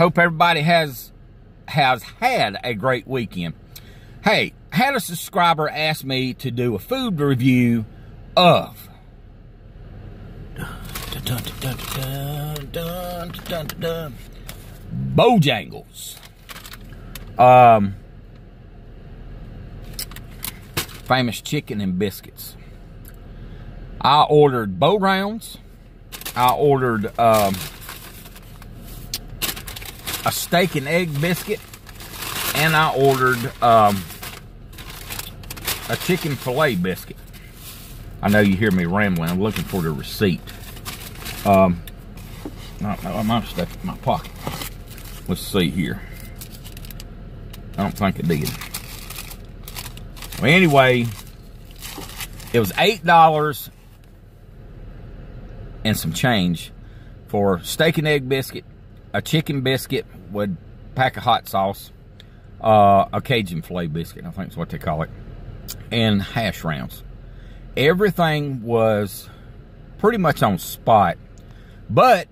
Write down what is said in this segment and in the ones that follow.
Hope everybody has has had a great weekend. Hey, had a subscriber ask me to do a food review of Bojangles. Um, famous chicken and biscuits. I ordered Bo-Rounds. I ordered um, a steak and egg biscuit. And I ordered um, a chicken filet biscuit. I know you hear me rambling. I'm looking for the receipt. Um, I might have stuck in my pocket. Let's see here. I don't think it did. Well, anyway, it was $8 and some change for steak and egg biscuit, a chicken biscuit with pack of hot sauce, uh, a Cajun filet biscuit, I think is what they call it, and hash rounds. Everything was pretty much on spot, but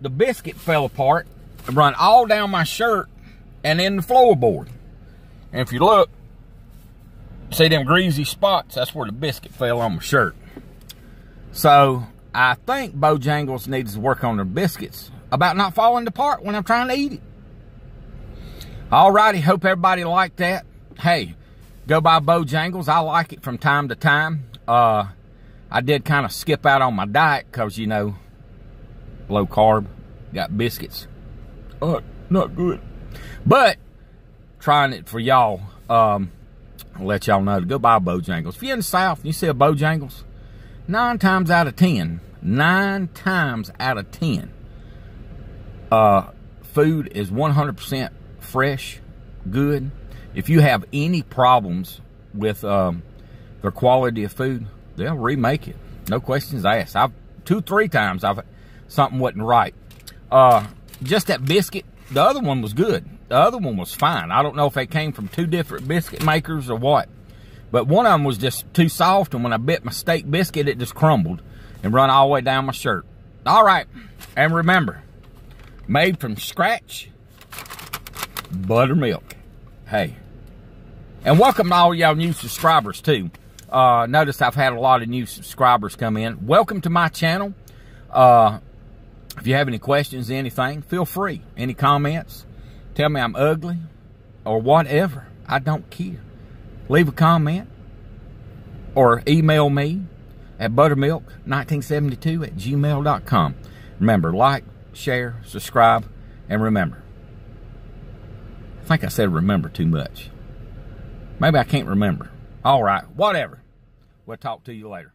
the biscuit fell apart run all down my shirt and in the floorboard. And if you look, see them greasy spots? That's where the biscuit fell on my shirt. So I think Bojangles needs to work on their biscuits about not falling apart when I'm trying to eat it. Alrighty, hope everybody liked that. Hey, go buy Bojangles. I like it from time to time. Uh, I did kind of skip out on my diet because, you know, low carb, got biscuits. Uh, not good. But trying it for y'all. Um, let y'all know to go buy Bojangles. If you're in the South and you see a Bojangles, nine times out of ten, nine times out of ten, uh, food is 100% fresh, good. If you have any problems with um, the quality of food, they'll remake it. No questions asked. I've two, three times I've something wasn't right. Uh, just that biscuit, the other one was good. The other one was fine. I don't know if they came from two different biscuit makers or what. But one of them was just too soft, and when I bit my steak biscuit, it just crumbled and run all the way down my shirt. All right, and remember, made from scratch, buttermilk. Hey. And welcome to all y'all new subscribers, too. Uh, notice I've had a lot of new subscribers come in. Welcome to my channel. Uh, if you have any questions, anything, feel free. Any comments, tell me I'm ugly or whatever. I don't care. Leave a comment or email me at buttermilk1972 at gmail.com. Remember, like, share, subscribe, and remember. I think I said remember too much. Maybe I can't remember. All right, whatever. We'll talk to you later.